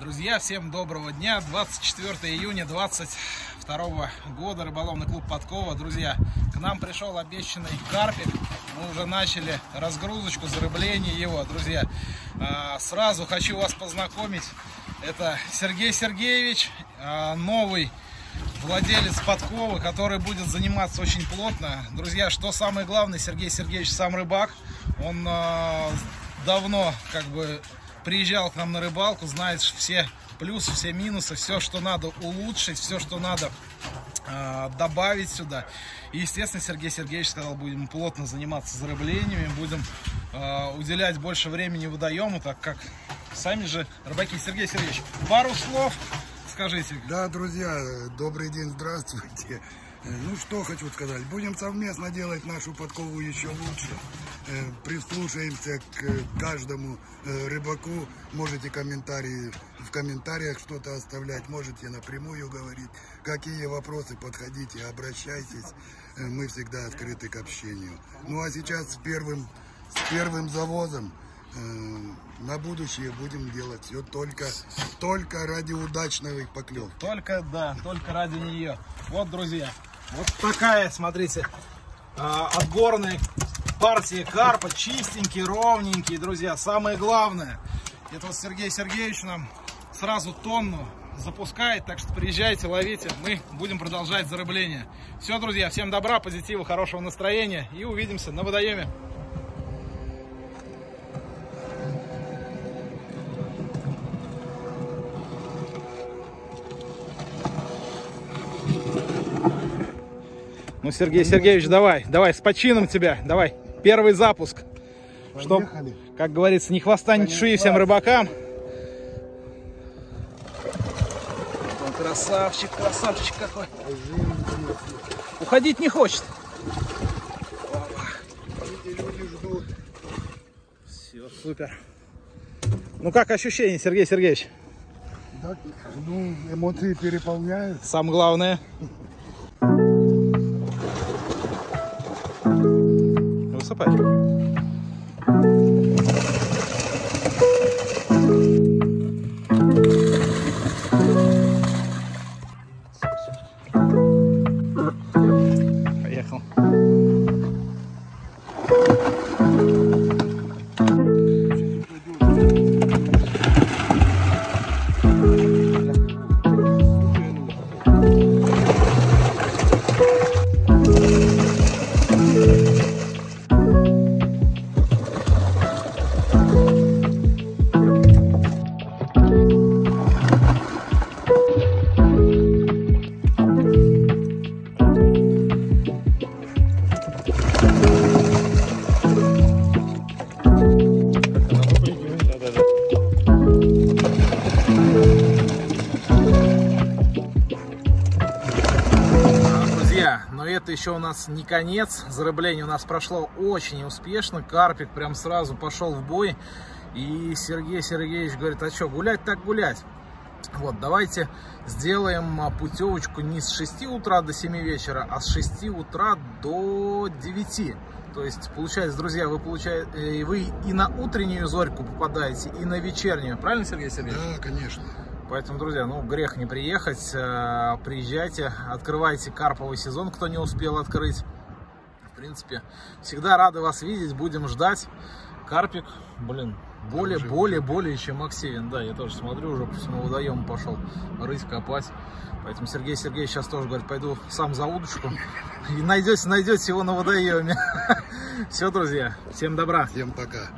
Друзья, всем доброго дня. 24 июня 22 года. Рыболовный клуб Подкова. Друзья, к нам пришел обещанный карпик. Мы уже начали разгрузочку, зарыбление его. Друзья, а, сразу хочу вас познакомить. Это Сергей Сергеевич, а, новый владелец подковы, который будет заниматься очень плотно. Друзья, что самое главное, Сергей Сергеевич сам рыбак. Он а, давно как бы приезжал к нам на рыбалку, знает все плюсы, все минусы, все, что надо улучшить, все, что надо э, добавить сюда. И, естественно, Сергей Сергеевич сказал, будем плотно заниматься зарыблениями, будем э, уделять больше времени водоему, так как сами же рыбаки. Сергей Сергеевич, пару слов скажите. Да, друзья, добрый день, здравствуйте. Ну что хочу сказать, будем совместно делать нашу подкову еще лучше. Э, прислушаемся к каждому э, рыбаку. Можете комментарии в комментариях что-то оставлять, можете напрямую говорить. Какие вопросы, подходите, обращайтесь. Э, мы всегда открыты к общению. Ну а сейчас с первым, с первым завозом на будущее будем делать все только, только ради удачного поклев. Только, да, только ради нее. Вот, друзья, вот такая, смотрите, а, отборная партия карпа. Чистенький, ровненький, друзья. Самое главное, это вот Сергей Сергеевич нам сразу тонну запускает. Так что приезжайте, ловите. Мы будем продолжать зарыбление. Все, друзья, всем добра, позитива, хорошего настроения. И увидимся на водоеме. Ну, Сергей Сергеевич, давай, давай, с почином тебя, давай, первый запуск. Что, как говорится, ни хвоста, ни чешуи всем рыбакам. Он красавчик, красавчик какой. Уходить не хочет. Все, супер. Ну как ощущения, Сергей Сергеевич? Так, ну, эмоции переполняют. Самое главное. Papai. Высыпай. это еще у нас не конец. Зарыбление у нас прошло очень успешно. Карпик прям сразу пошел в бой. И Сергей Сергеевич говорит, а что, гулять так гулять. Вот, давайте сделаем а, путевочку не с 6 утра до 7 вечера, а с 6 утра до 9. То есть, получается, друзья, вы получаете, э, вы и на утреннюю зорьку попадаете, и на вечернюю. Правильно, Сергей Сергеевич? Да, конечно. Поэтому, друзья, ну грех не приехать. Э, приезжайте, открывайте карповый сезон, кто не успел открыть. В принципе, всегда рады вас видеть, будем ждать. Карпик, блин, более, более, более чем активен. Да, я тоже смотрю, уже по всему водоему пошел рыть, копать. Поэтому Сергей Сергеевич сейчас тоже говорит, пойду сам за удочку. И найдете, найдете его на водоеме. Все, друзья, всем добра. Всем пока.